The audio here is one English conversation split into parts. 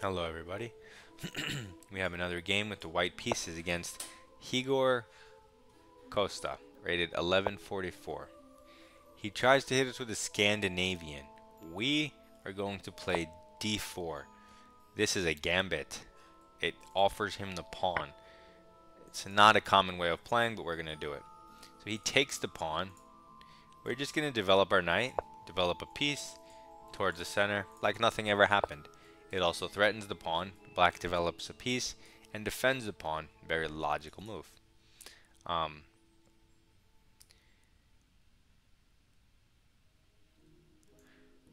Hello everybody. we have another game with the white pieces against Higor Costa, rated 1144. He tries to hit us with a Scandinavian. We are going to play d4. This is a gambit. It offers him the pawn. It's not a common way of playing, but we're going to do it. So he takes the pawn. We're just going to develop our knight, develop a piece towards the center, like nothing ever happened. It also threatens the pawn. Black develops a piece and defends the pawn. Very logical move. Um,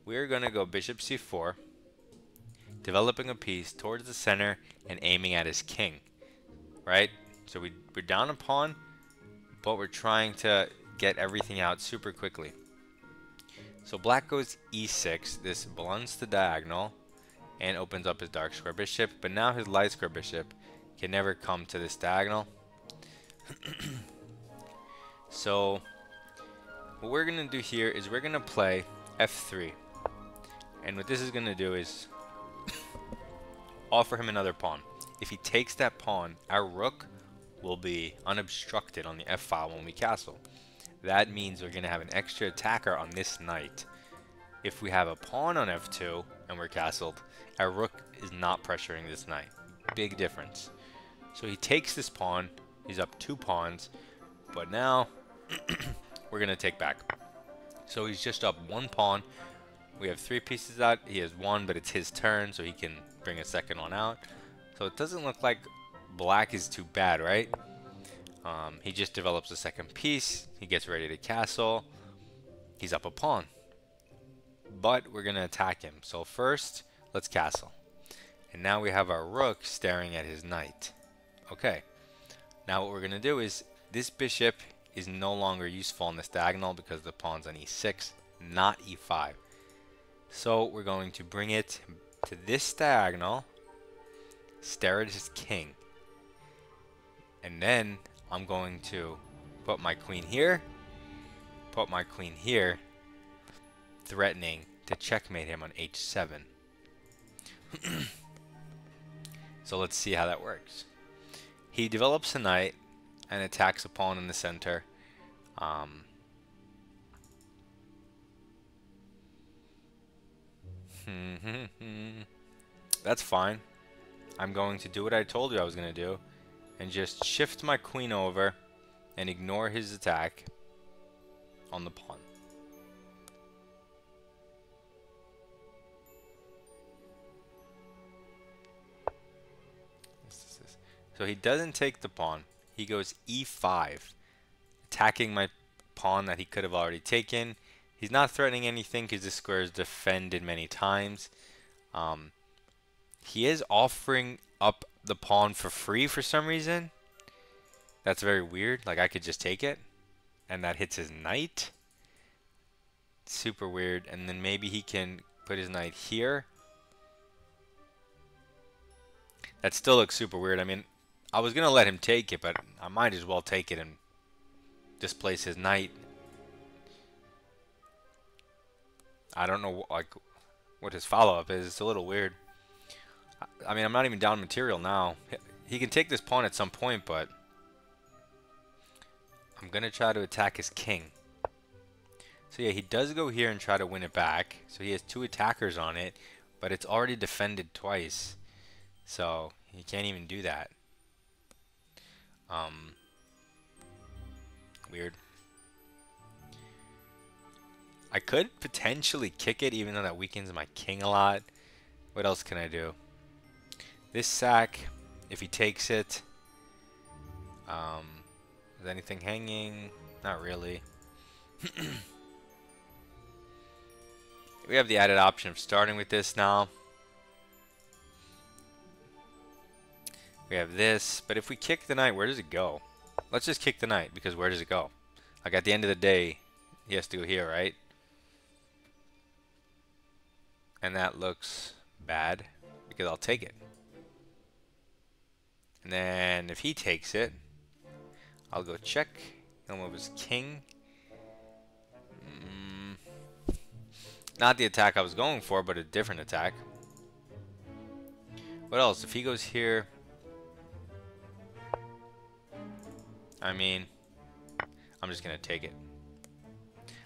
we're going to go bishop c4, developing a piece towards the center and aiming at his king. Right? So we, we're down a pawn, but we're trying to get everything out super quickly. So black goes e6. This blunts the diagonal and opens up his dark square bishop. But now his light square bishop can never come to this diagonal. so what we're going to do here is we're going to play f3. And what this is going to do is offer him another pawn. If he takes that pawn, our rook will be unobstructed on the f file when we castle. That means we're going to have an extra attacker on this knight. If we have a pawn on f2 and we're castled, our rook is not pressuring this knight. Big difference. So he takes this pawn. He's up two pawns. But now we're going to take back. So he's just up one pawn. We have three pieces out. He has one, but it's his turn, so he can bring a second one out. So it doesn't look like black is too bad, right? Um, he just develops a second piece. He gets ready to castle. He's up a pawn but we're going to attack him. So first, let's castle. And now we have our rook staring at his knight. Okay. Now what we're going to do is, this bishop is no longer useful on this diagonal because the pawn's on e6, not e5. So we're going to bring it to this diagonal, stare at his king. And then I'm going to put my queen here, put my queen here, threatening to checkmate him on h7. so let's see how that works. He develops a knight and attacks a pawn in the center. Um, that's fine. I'm going to do what I told you I was going to do and just shift my queen over and ignore his attack on the pawn. So he doesn't take the pawn. He goes e5, attacking my pawn that he could have already taken. He's not threatening anything because the square is defended many times. Um, he is offering up the pawn for free for some reason. That's very weird. Like I could just take it. And that hits his knight. Super weird. And then maybe he can put his knight here. That still looks super weird. I mean, I was going to let him take it, but I might as well take it and displace his knight. I don't know like what his follow-up is. It's a little weird. I mean, I'm not even down material now. He can take this pawn at some point, but I'm going to try to attack his king. So yeah, he does go here and try to win it back. So he has two attackers on it, but it's already defended twice. So he can't even do that. Um, weird. I could potentially kick it even though that weakens my king a lot. What else can I do? This sack, if he takes it, um, is anything hanging? Not really. we have the added option of starting with this now. We have this, but if we kick the knight, where does it go? Let's just kick the knight, because where does it go? Like, at the end of the day, he has to go here, right? And that looks bad, because I'll take it. And then, if he takes it, I'll go check. He'll move his king. Mm, not the attack I was going for, but a different attack. What else? If he goes here... I mean... I'm just going to take it.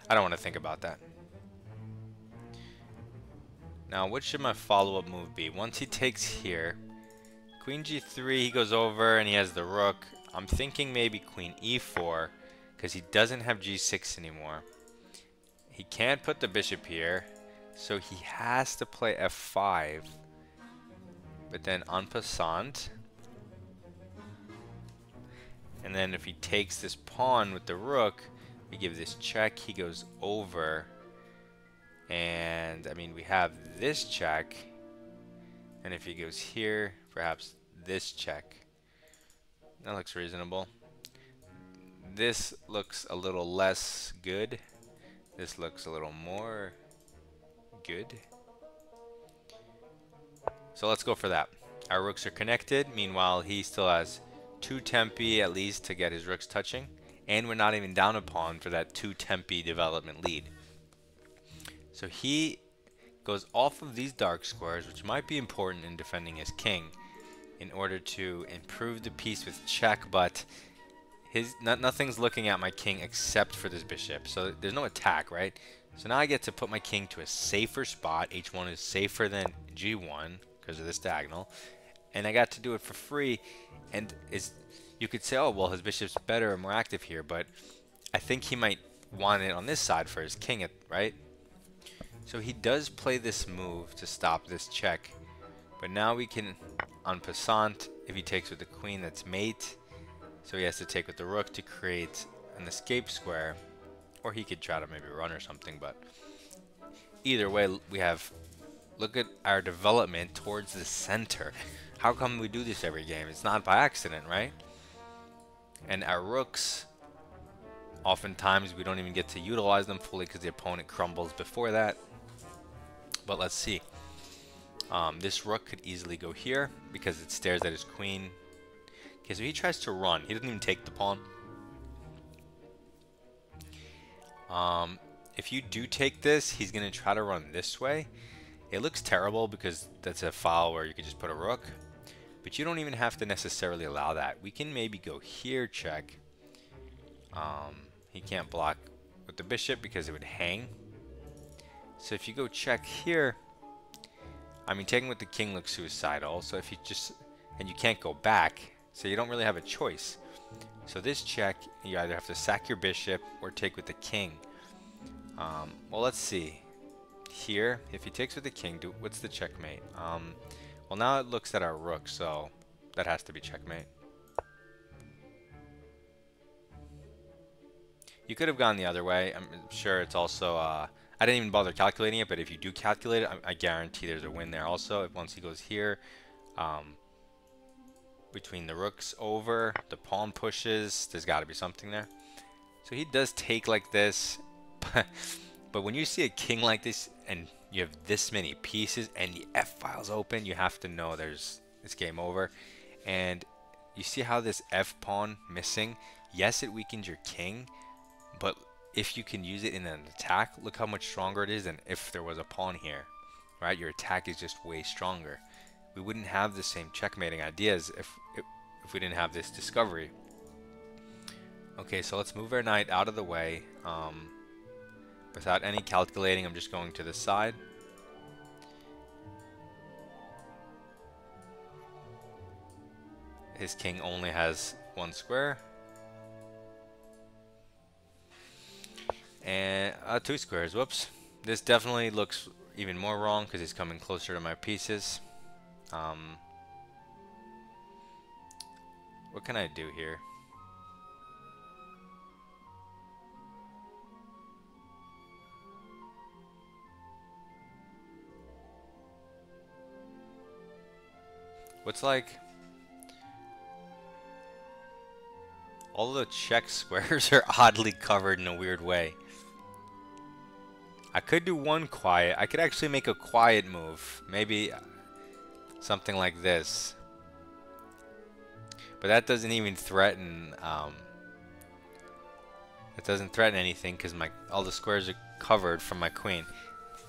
I don't want to think about that. Now, what should my follow-up move be? Once he takes here, Queen G3, he goes over and he has the rook. I'm thinking maybe Queen E4, because he doesn't have G6 anymore. He can't put the bishop here, so he has to play F5. But then en passant, and then if he takes this pawn with the rook, we give this check, he goes over. And, I mean, we have this check. And if he goes here, perhaps this check. That looks reasonable. This looks a little less good. This looks a little more good. So let's go for that. Our rooks are connected. Meanwhile, he still has two tempi at least to get his rooks touching. And we're not even down a pawn for that two tempi development lead. So he goes off of these dark squares, which might be important in defending his king, in order to improve the piece with check, but his not, nothing's looking at my king except for this bishop. So there's no attack, right? So now I get to put my king to a safer spot. H1 is safer than G1 because of this diagonal. And I got to do it for free. And is you could say, oh, well, his bishop's better and more active here, but I think he might want it on this side for his king, right? So he does play this move to stop this check. But now we can, en passant, if he takes with the queen, that's mate. So he has to take with the rook to create an escape square. Or he could try to maybe run or something, but either way, we have, look at our development towards the center. How come we do this every game? It's not by accident, right? And our rooks, oftentimes we don't even get to utilize them fully because the opponent crumbles before that. But let's see. Um, this rook could easily go here because it stares at his queen. Okay, so he tries to run. He doesn't even take the pawn. Um, if you do take this, he's going to try to run this way. It looks terrible because that's a file where you can just put a rook. But you don't even have to necessarily allow that. We can maybe go here, check. Um, he can't block with the bishop because it would hang. So if you go check here, I mean, taking with the king looks suicidal. So if you just, and you can't go back, so you don't really have a choice. So this check, you either have to sack your bishop or take with the king. Um, well, let's see. Here, if he takes with the king, do, what's the checkmate? Um, well, now it looks at our rook, so that has to be checkmate. You could have gone the other way. I'm sure it's also... Uh, I didn't even bother calculating it, but if you do calculate it, I, I guarantee there's a win there also. If once he goes here, um, between the rooks over, the pawn pushes, there's got to be something there. So he does take like this, but when you see a king like this and you have this many pieces and the F file's open, you have to know there's it's game over. And you see how this F pawn missing, yes, it weakens your king, but if you can use it in an attack, look how much stronger it is than if there was a pawn here, right? Your attack is just way stronger. We wouldn't have the same checkmating ideas if, if, if we didn't have this discovery. Okay, so let's move our knight out of the way. Um, Without any calculating, I'm just going to the side. His king only has one square. And uh, two squares, whoops. This definitely looks even more wrong because he's coming closer to my pieces. Um, what can I do here? What's like... All the check squares are oddly covered in a weird way. I could do one quiet. I could actually make a quiet move. Maybe something like this. But that doesn't even threaten... Um, it doesn't threaten anything because my all the squares are covered from my queen.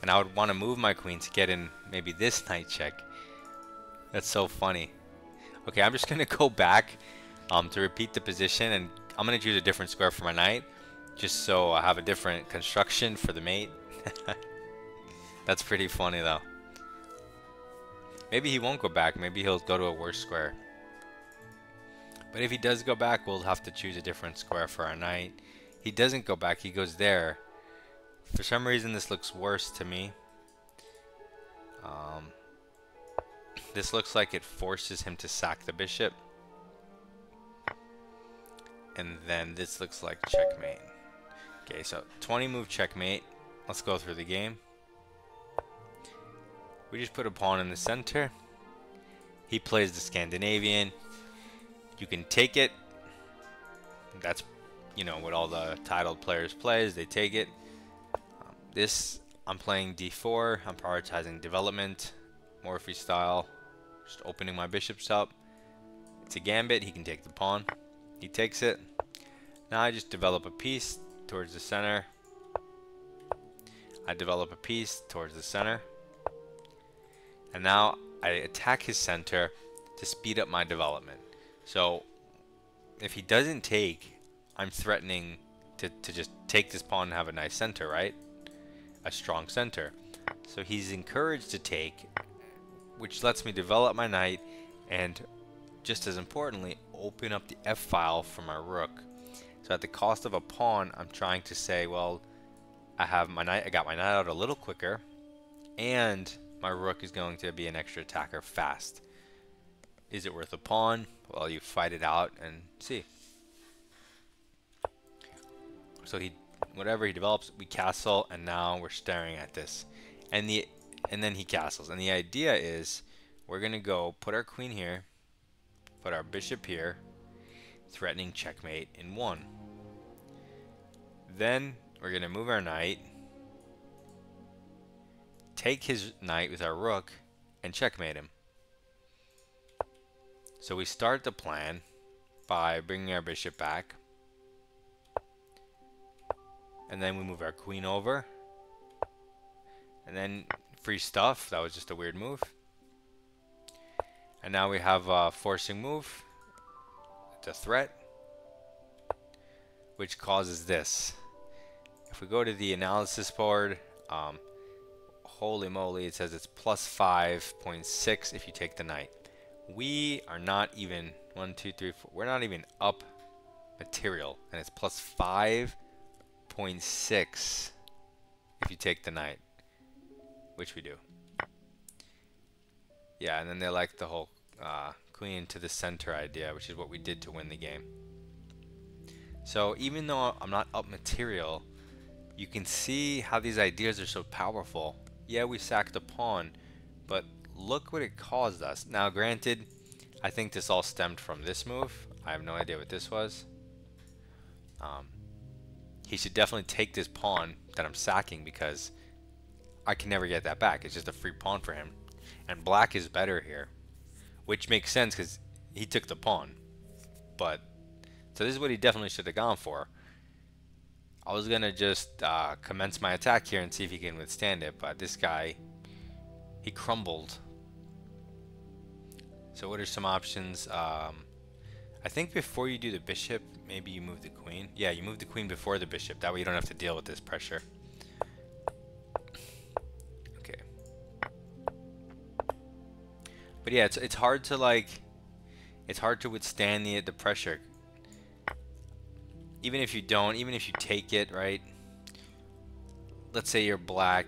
And I would want to move my queen to get in maybe this knight check. That's so funny. Okay, I'm just gonna go back um, to repeat the position and I'm gonna choose a different square for my knight just so I have a different construction for the mate. That's pretty funny though. Maybe he won't go back. Maybe he'll go to a worse square. But if he does go back, we'll have to choose a different square for our knight. He doesn't go back. He goes there. For some reason, this looks worse to me. Um, this looks like it forces him to sack the bishop. And then this looks like checkmate. Okay, so 20 move checkmate. Let's go through the game. We just put a pawn in the center. He plays the Scandinavian. You can take it. That's, you know, what all the titled players plays. They take it. Um, this, I'm playing d4. I'm prioritizing development. Morphy style. Just opening my bishops up. It's a gambit. He can take the pawn. He takes it. Now I just develop a piece towards the center. I develop a piece towards the center. And now I attack his center to speed up my development. So if he doesn't take, I'm threatening to, to just take this pawn and have a nice center, right? A strong center. So he's encouraged to take, which lets me develop my knight and just as importantly, open up the f-file for my rook. So at the cost of a pawn, I'm trying to say, well, I have my knight, I got my knight out a little quicker, and my rook is going to be an extra attacker fast. Is it worth a pawn? Well, you fight it out and see. So he, whatever he develops, we castle, and now we're staring at this. And the, and then he castles. And the idea is, we're gonna go put our queen here, put our bishop here, threatening checkmate in one. Then we're gonna move our knight take his knight with our rook and checkmate him. So we start the plan by bringing our bishop back. And then we move our queen over. And then free stuff. That was just a weird move. And now we have a forcing move. It's a threat. Which causes this. If we go to the analysis board, um, holy moly, it says it's plus 5.6 if you take the knight. We are not even, one, two, three, four, we're not even up material, and it's plus 5.6 if you take the knight, which we do. Yeah, and then they like the whole uh, queen to the center idea, which is what we did to win the game. So even though I'm not up material, you can see how these ideas are so powerful yeah, we sacked a pawn, but look what it caused us. Now, granted, I think this all stemmed from this move. I have no idea what this was. Um, he should definitely take this pawn that I'm sacking because I can never get that back. It's just a free pawn for him. And black is better here, which makes sense because he took the pawn. But, so this is what he definitely should have gone for. I was gonna just uh, commence my attack here and see if he can withstand it, but this guy, he crumbled. So what are some options? Um, I think before you do the bishop, maybe you move the queen. Yeah, you move the queen before the bishop. That way you don't have to deal with this pressure. But yeah, it's it's hard to like, it's hard to withstand the the pressure even if you don't, even if you take it, right? Let's say you're black,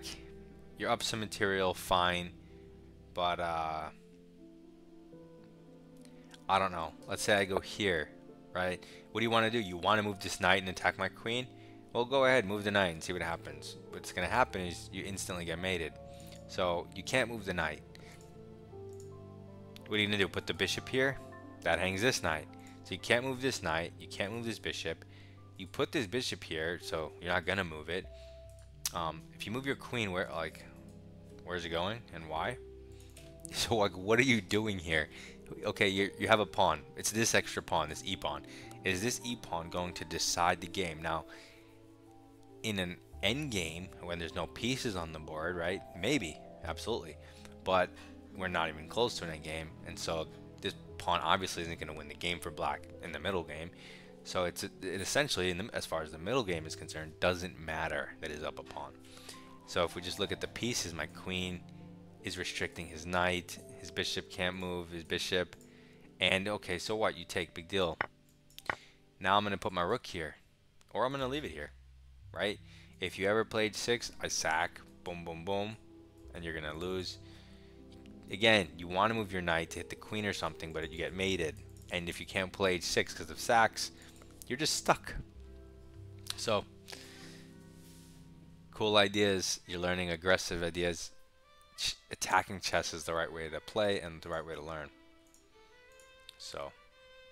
you're up some material, fine, but uh, I don't know. Let's say I go here, right? What do you want to do? You want to move this knight and attack my queen? Well, go ahead, move the knight and see what happens. What's going to happen is you instantly get mated. So you can't move the knight. What are you going to do? Put the bishop here? That hangs this knight. So you can't move this knight. You can't move this bishop you put this bishop here, so you're not gonna move it. Um, if you move your queen, where like, where's it going and why? So like, what are you doing here? Okay, you you have a pawn. It's this extra pawn, this e pawn. Is this e pawn going to decide the game? Now, in an end game when there's no pieces on the board, right? Maybe, absolutely. But we're not even close to an endgame, and so this pawn obviously isn't going to win the game for black in the middle game. So it's it essentially, the, as far as the middle game is concerned, doesn't matter that he's up a pawn. So if we just look at the pieces, my queen is restricting his knight, his bishop can't move, his bishop, and okay, so what? You take, big deal. Now I'm going to put my rook here, or I'm going to leave it here, right? If you ever played six, I sack, boom, boom, boom, and you're going to lose. Again, you want to move your knight to hit the queen or something, but you get mated. And if you can't play h6 because of sacks, you're just stuck. So, cool ideas. You're learning aggressive ideas. Ch attacking chess is the right way to play and the right way to learn. So,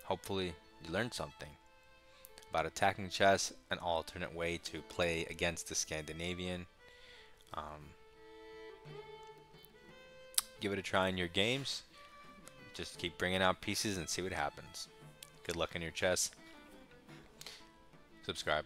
hopefully you learned something about attacking chess, an alternate way to play against the Scandinavian. Um, give it a try in your games. Just keep bringing out pieces and see what happens. Good luck in your chess. Subscribe.